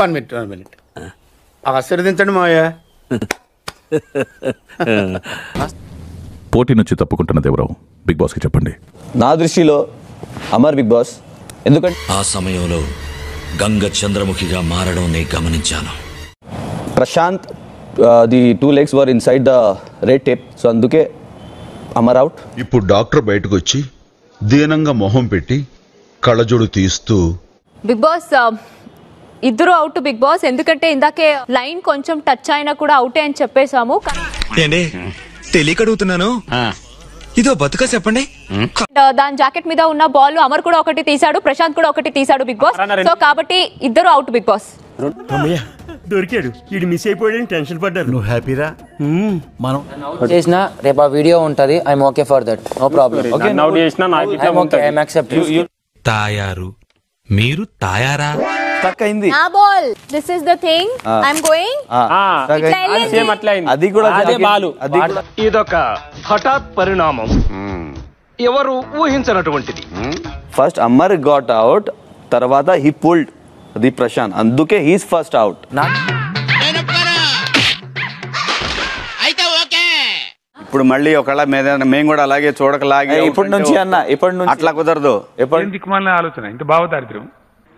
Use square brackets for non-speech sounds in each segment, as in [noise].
One minute one minute ఆశీర్వదించండి మావయ్య. పోటీ నుంచి తప్పుకుంటున్నది ఎవరో? బిగ్ బాస్కి చెప్పండి. నా దృష్టిలో అమర్ బిగ్ బాస్ ఎందుకంటే ఆ సమయంలో గంగ చంద్రముఖిగా మారడం నేను గమనించాను. Prashant the two legs were inside the red tape so అందుకే అమర్ అవుట్ ఇప్పుడు డాక్టర్ బయటకు వచ్చి దీనంగా మొహం పెట్టి కళ్ళజోడు తీస్తూ బిగ్ బాస్ ఇద్దరు అవుట్ బిగ్ బాస్. ఎందుకంటే ఇందాకే లైన్ కొంచెం టచ్ అయినా కూడా అవుటే అని చెప్పేశాము. ఏంటి? తెలియక అడుగుతున్నాను? ఇదో బతుక చెప్పండి. దాని జాకెట్ మీద ఉన్న బాల్ అమర్ కూడా ఒకటి తీశాడు ప్రశాంత్ కూడా ఒకటి తీశాడు బిగ్ బాస్. సో కాబట్టి ఇద్దరు అవుట్ బిగ్ బాస్. దొరికాడు. ఇది మిస్ అయిపోయాడని టెన్షన్ పడ్డారు. నువ్వు హ్యాపీరా? మనం చేసిన రేపు ఆ వీడియో ఉంటది. I'm okay for that no problem okay I'm okay I'm accept తాయారు. మీరు తాయారా? స్టక్ అయింది నా ball. This is the thing I'm going ఇట్లా వెళ్ళింది. అది కూడా అదే బాలు. అది కూడా ఇదొక హఠాత్ పరిణామం. ఎవరు ఊహించనటువంటిది. ఫస్ట్ అమర్ గాట్ అవుట్ తర్వాత హీ పుల్డ్ అది ప్రశాంత్ అందుకే హీస్ ఫస్ట్ అవుట్ ఇప్పుడు మళ్ళీ ఒకళ్ళ మీద మేము కూడా అలాగే చూడకలాగే ఇప్పటి నుంచి అన్న ఇప్పటి నుంచి. అట్లా కుదరదు. ఎప్పటి దిక్కుమాలిన ఆలోచన? ఇంత భావదారిద్ర్యం.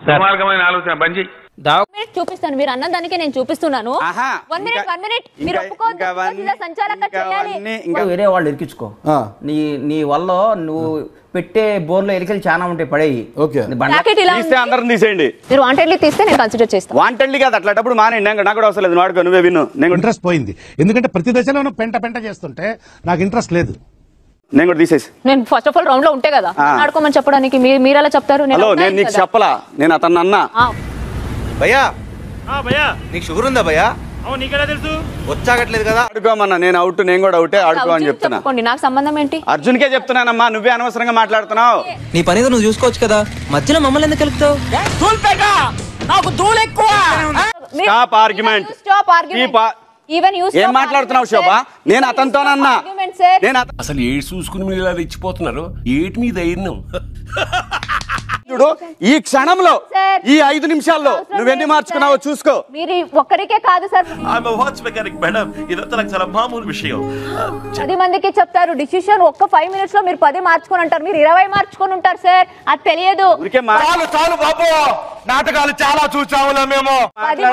దుర్మార్గమైన ఆలోచన. బంద్ చేయి. మినిట్ చూపిస్తాను. మీరు అన్న దానికి నేను చూపిస్తున్నాను. ఆహా, వన్ మినిట్ ఇంకా- వన్ మినిట్ మీరు ఇంకా- ఒప్పుకోవద్దు. ఇంకా అవన్నీ- ఇలా సంచాలక ఇంకా చేయాలి. అవన్నీ ఇంకా వేరే వాళ్ళు ఇరికించుకో. నీ నీ వల్ల నువ్వు పెట్టే బోర్లో ఎలికలు చాలా ఉంటాయి పడేయి. ఓకే. జాకెట్ ఇలా తీస్తే. అందరం తీసేయండి. మీరు వాంటెడ్లీ తీస్తే నేను కన్సిడర్ చేస్తాను వాంటెడ్లీ కాదు అట్లాంటప్పుడు మానేయండి నాకు నాకు కూడా అవసరం లేదు. వాడుకో నువ్వే విను నేను ఇంట్రెస్ట్ పోయింది. ఎందుకంటే ప్రతి దశలోనూ పెంట పెంట చేస్తుంటే నాకు ఇంట్రెస్ట్ లేదు. నేను కూడా తీసేసి. నేను ఫస్ట్ ఆఫ్ ఆల్ రౌండ్లో ఉంటే కదా. ఆడుకోమని చెప్పడానికి మీరు మీరు ఎలా చెప్తారు? నేను హలో నేను నీకు. చెప్పలా. నేను అతన్ని అన్నా. ఆ, భయ్యా. భయ్యా. నీకు షుగర్ ఉందా భయ్యా? తెలుసు? వచ్చాగట్లేదు కదా? ఆడుకోమన్నా నేను అవుట్ నేను కూడా అవుటే ఆడుకో అని అర్జున్ చెప్తున్నా. చెప్పుకోండి నాకు సంబంధం ఏంటి? అర్జున్కే చెప్తున్నానమ్మా నువ్వే అనవసరంగా మాట్లాడుతున్నావు. నీ పని నువ్వు చూసుకోవచ్చు కదా మధ్యలో మమ్మల్ని ఎందుకు కలుపుతావు? స్టాప్ ఆర్గ్యుమెంట్ స్టాప్ ఆర్గ్యుమెంట్ ఏం మాట్లాడుతున్నావు శోభ? నేను అతనితోనన్నా నేను అసలు ఏడు చూసుకుని మీరు ఇలా రెచ్చిపోతున్నారు? ఏటి మీ ధైర్యం? చూడు ఈ క్షణంలో. ఈ ఐదు నిమిషాల్లో నువ్వెన్ని మార్చుకున్నావో. చూసుకో. మీరు ఒక్కరికే కాదు సార్ వాచ్ మెకానిక్ మేడం ఇదంతా నాకు చాలా మామూలు విషయం. పది మందికి చెప్తారు డిసిషన్ ఒక్క ఫైవ్ మినిట్స్లో మీరు పది మార్చుకొని ఉంటారు. మీరు ఇరవై మార్చుకొని ఉంటారు సార్ అది తెలియదు. మా- చాలు బాబు. నాటకాలు చాలా చూసావులా మేము. ఇది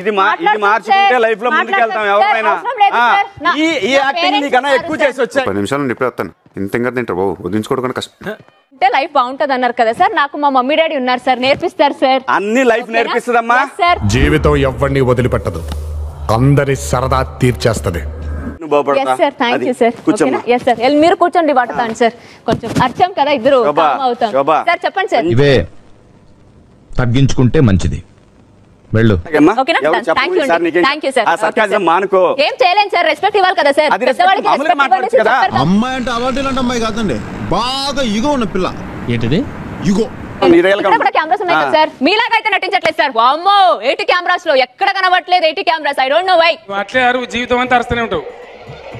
ఇది మార్చుకుంటే. లైఫ్లో ముందుకు వెళ్తాం మాట్లాడతాం ఎవరైనా ఈ యాక్టింగ్ నీకన్నా ఎక్కువ చేసి వచ్చాయి. పది నిమిషాలు ఇప్పుడే వస్తాను. ఇంత ఇంకా తింటారు. బాబు వదిలించుకోవడం కష్టం. అంటే లైఫ్ బాగుంటది అన్నారు కదా సార్. నాకు మా మమ్మీ డాడీ ఉన్నారు సార్. నేర్పిస్తారు సార్. అన్ని లైఫ్ నేర్పిస్తుందమ్మా. సార్. జీవితం ఎవరిని వదిలిపెట్టదు. అందరి సరదా తీర్చేస్తది. నువ్వు బాగుపడతా yes sir thank you sir yes sir మీరు కూర్చోండి పడతాను సార్ కొంచెం అర్చం కదా ఇద్దరు. అవుతాం. సార్ చెప్పండి సార్ ఇవే. తగ్గించుకుంటే మంచిది. వెళ్ళు. అమ్మా, మానుకో. ఏం చేయలేను సార్ రెస్పెక్ట్ ఇవ్వాలి కదా సార్ అమ్మాయి అంటే అవార్డు అమ్మాయి కాదండి. బాగా ఇగో ఉన్న పిల్ల. ఏంటిది? ఇగో నీ రియల్గా ఇక్కడ కూడా కెమెరాస్ ఉన్నాయి కదా ఆ. సార్ మీలాగా అయితే నటించట్లేదు సార్ వామ్మో ఎయిటీ కెమెరాస్లో? ఎక్కడ కనబడట్లేదు eighty cameras I don't know why అట్లే జీవితం అంతా అరుస్తూనే ఉంటావు.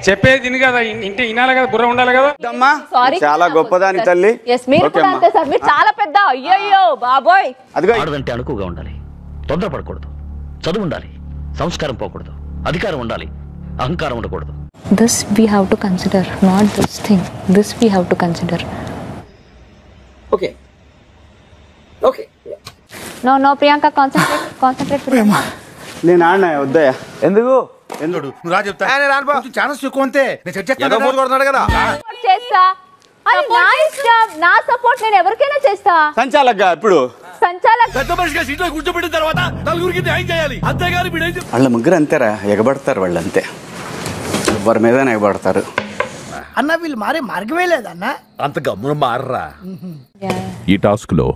చెప్పేది తిని కదా ఇంటి వినాలి కదా బుర్ర ఉండాలి కదా. అమ్మా సారీ చాలా గొప్పదాని తల్లి. ఎస్ మీరు ఓకే కూడా అమ్మా. అంతే సార్ మీరు చాలా పెద్ద. అయ్యయ్యో బాబోయ్. అదిగో. ఆడదంటే అణుకుగా ఉండాలి. తొందరపడకూడదు. చదువు ఉండాలి. సంస్కారం పోకూడదు. అధికారం ఉండాలి. అహంకారం ఉండకూడదు. This we have to consider not this thing this we have to consider okay okay no no Priyanka concentrate concentrate నేను ఆడినా వద్దయా ఎందుకు? ఎందుకు నువ్వు రా చెప్తా. ఛానల్స్ ఎక్కువ అంతే నేను చెక్ ఏదో మూడు కొడుతున్నాడు కదా. చేస్తా. అది నా ఇష్టం నా సపోర్ట్ నేను ఎవరికైనా చేస్తా. సంచాలక్గా ఇప్పుడు? సంచాలక్ పెద్ద మనిషిగా సీట్లో కూర్చోబెట్టిన తర్వాత నలుగురికి న్యాయం చేయాలి. అంతేగాని వీడేం వాళ్ళ ముగ్గురు అంతేరా ఎగబడతారు వాళ్ళు అంతే ఎవరి మీద ఎగబడతారు. అన్న వీళ్ళు మారే మార్గమే లేదన్న అంత గమ్మున మారరా. ఈ టాస్క్లో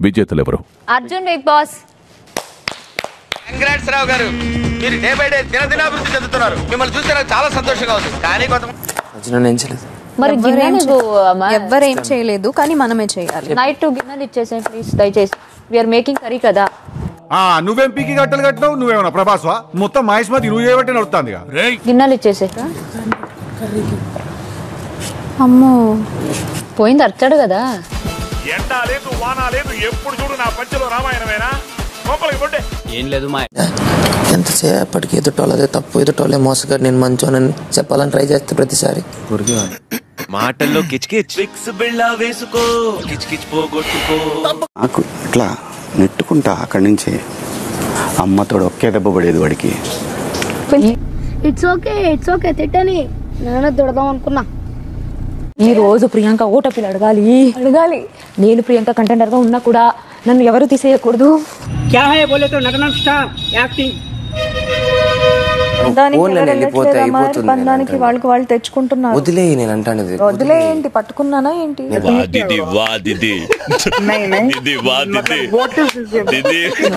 విజేతలు ఎవరు Arjun Bigg Boss. Congrats Rao garu మీరు డే బై డే దినదినాభివృద్ధి చెందుతున్నారు. మిమ్మల్ని చూస్తే నాకు చాలా సంతోషంగా ఉంది. కానీ కొంత మరి గిన్నె నువ్వు ఎవ్వరేం చేయలేదు కానీ మనమే చేయాలి. నైట్ టు గిన్నెలు ఇచ్చేసాయి ప్లీజ్ దయచేసి. వీఆర్ మేకింగ్ కర్రీ కదా. నువ్వేం పీకి గట్టలు కట్టినావు? నువ్వేమన్నా ప్రభాస్వా? మొత్తం మహేష్మతి నువ్వు చేయబట్టి నడుస్తుంది గిన్నెలు ఇచ్చేసే అమ్మో. పోయింది అర్చాడు కదా. ఎండ లేదు వాన లేదు ఎప్పుడు చూడు నా పంచలో రామాయణమేనా? లోపలికి ఏం లేదు మా ఎంతసేపటికి ఎదుటోళ్ళదే తప్పు ఎదుటోళ్ళే మోసగాడు నేను మంచోనని చెప్పాలని ట్రై చేస్తే ప్రతిసారి. మాటల్లో కిచకిచ్ ఫిక్స్ బిళ్ళ వేసుకో కిచకిచ్ పోగొట్టుకో. నాకు ఇట్లా నెట్టుకుంటా అక్కడి నుంచి. అమ్మతోడు ఒకే దెబ్బ పడేది వాడికి. ఇట్స్ ఓకే ఇట్స్ ఓకే తిట్టని. నేను దొడదాం అనుకున్నా. ఈ రోజు ప్రియాంక ఓటపిల్ అడగాలి. అడగాలి. నేను ప్రియాంక కంటెండర్గా ఉన్నా కూడా నన్ను ఎవరు తీసేయకూడదు? ఫోన్లో వెళ్ళిపోతే అయిపోతుంది బంధానికి వాళ్ళకి వాళ్ళు తెచ్చుకుంటున్నారు. వదిలే నేను అంటాను ఇది. వదిలే ఏంటి? పట్టుకున్నానా ఏంటి?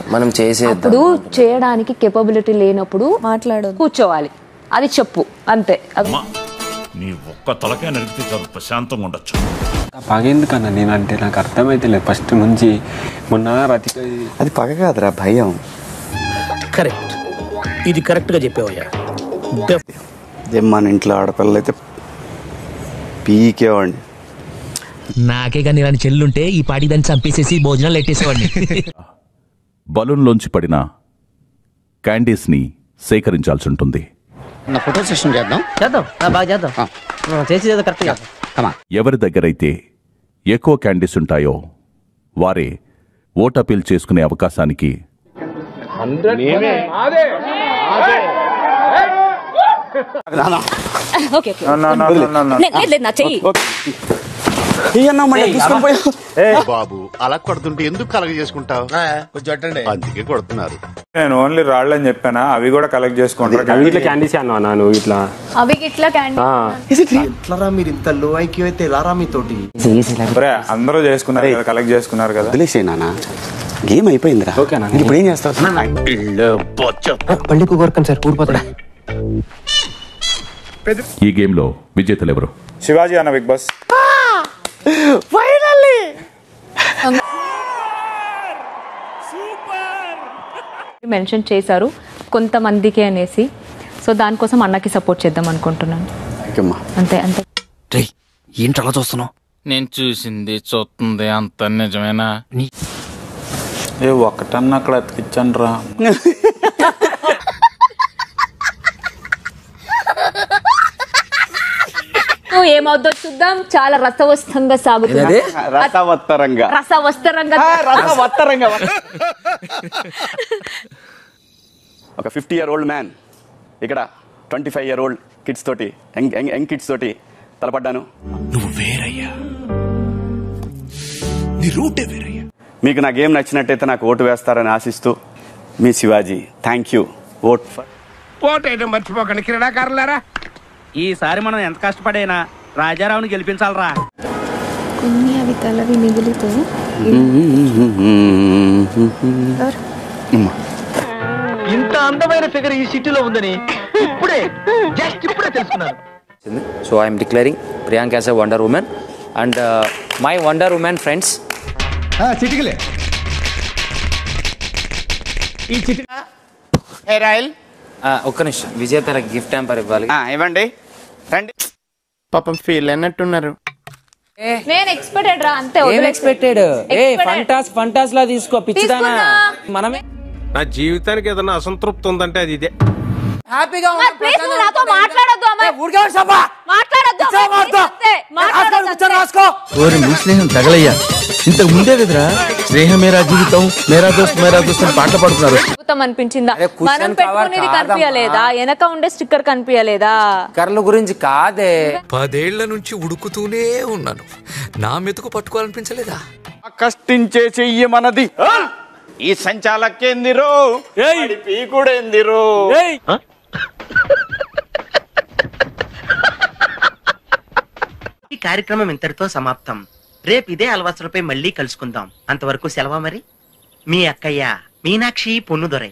మనం చేసేద్దాం. ఇప్పుడు చేయడానికి కెపబిలిటీ లేనప్పుడు మాట్లాడదు కూర్చోవాలి. అది చెప్పు. అంతే. అది నీ ఒక్క తలకే నడిపితే చాలు ప్రశాంతంగా ఉండొచ్చు. పగెందుకన్నా నేను అంటే నాకు అర్థమైతే లేదు ఫస్ట్ నుంచి మొన్న రతిక అది పగ కాదురా భయం. కరెక్ట్. ఇది కరెక్ట్గా చెప్పావయ్యా. ఇదే మన ఇంట్లో ఆడపిల్లలు అయితే పీకేవాడిని. నాకే కానీ ఇలాంటి చెల్లుంటే ఈ పాటి దాన్ని చంపేసేసి భోజనాలు ఎట్టేసేవాడిని బలూన్లోంచి పడిన క్యాండీస్ని సేకరించాల్సి ఉంటుంది. నా ఫోటో సెషన్ చేద్దాం. చేద్దాం. బాగా చేద్దాం. చేసేది కరెక్ట్ చేద్దాం. ఎవరి దగ్గరైతే ఎక్కువ క్యాండీస్ ఉంటాయో వారే ఓట్ అపీల్ చేసుకునే అవకాశానికి ఓకే ఓకే. లేదు, లేదు, లేదు, నా చెయ్యి. బాబు అలా కొడుతుంటే ఎందుకు కలగ చేసుకుంటావు? అందుకే కొడుతున్నారు. నేను ఓన్లీ రాళ్ళు అని చెప్పానా? అవి కూడా కలెక్ట్ చేసుకుంటారు? ఇట్లా క్యాండీస్ అన్నా నువ్వు ఇట్లా? అవి ఇట్లా క్యాండీ ఎట్లరా మీరు ఇంత లో ఐక్యూ అయితే ఎలారా మీతోటి? ఒరే, అందరూ చేసుకున్నారు కదా కలెక్ట్ చేసుకున్నారు కదా. గేమ్ అయిపోయిందిరా. ఓకేనా? ఇప్పుడు ఏం చేస్తావు పళ్ళికు కోరుకండి సార్ ఊడిపోతాడా ఈ గేమ్లో విజేతలు ఎవరు? శివాజీ అన్న బిగ్ బాస్. మెన్షన్ చేశారు కొంతమందికి అనేసి. సో దానికోసం అన్నకి సపోర్ట్ చేద్దాం అనుకుంటున్నాను. అంతే అంతే. ఏంటి అలా చూస్తున్నావు? నేను చూసింది చూస్తుంది అంత నిజమేనా? ఏ ఒక్కటన్నా అక్కడ అతికిచ్చాను రా [laughs] ఏమవుద్దో చూద్దాం. చాలా రసవస్తంగా సాగుతుంది. రసవత్తరంగా. రసవస్తరంగా రసవత్తరంగా. [laughs] ఒక ఫిఫ్టీ ఇయర్ ఓల్డ్ మ్యాన్ ఇక్కడ twenty five year old kids తోటి యంగ్ యంగ్ యంగ్ కిడ్స్ తోటి తలపడ్డాను. నువ్వు వేరయ్యా. నీ రూటే వేరయ్యా. మీకు నా గేమ్ నచ్చినట్టయితే నాకు ఓటు వేస్తారని ఆశిస్తూ మీ Shivaji thank you vote for ఓటేయడం మర్చిపోకండి క్రీడాకారులారా. ఈసారి మనం ఎంత కష్టపడైనా రాజారావుని గెలిపించాలరా. కొన్ని అవి తలవి మిగిలితే ఇంత అందమైన ఫిగర్ ఈ సిటీలో ఉందని ఇప్పుడే జస్ట్ ఇప్పుడే తెలుసుకున్నాను. So I'm declaring Priyanka as a wonder woman and my wonder woman friends చిటికలే. ఈ చిటి ఒక్క నిమిషం. విజేతలకు గిఫ్ట్ హ్యాంపర్ ఇవ్వాలి. ఇవ్వండి. పాపం ఫీల్ అన్నట్టున్నారు నేను ఎక్స్పెక్టెడ్ రా అంతే ఏం వదిలేసి. ఎక్స్పెక్టెడ్ ఏ Expected. ఫంటాస్ ఫంటాస్ లా తీసుకో పిచ్చిదానా. మనమే. నా జీవితానికి ఏదైనా అసంతృప్తి ఉందంటే అది ఇదే. హ్యాపీగా ప్లీజ్ నాతో మాట్లాడొద్దు. మాట్లాడొద్దు. ఓరి తగలయ్యా. ఇంతకు ముందే కదరా? స్నేహం మేరా జీవితం మేరా దోస్త్ మేరా దోస్త్ అని పాటలు పాడుతున్నారు. అద్భుతం అనిపించిందా? మనం పెట్టుకునేది. కనిపించలేదా? వెనక ఉండే స్టిక్కర్ కనిపించలేదా? కర్ల గురించి కాదే. పదేళ్ళ నుంచి ఉడుకుతూనే ఉన్నాను. నా మెతుకు పట్టుకోవాలనిపించలేదా? కష్టించే చెయ్యి మనది. ఈ సంచాలకేందిరో పీకుడేందిరో? ఈ కార్యక్రమం ఇంతటితో సమాప్తం. రేపు ఇదే అలవాసులపై మళ్ళీ కలుసుకుందాం. అంతవరకు సెలవా మరి? మీ అక్కయ్య మీనాక్షి పొన్నుదొరై.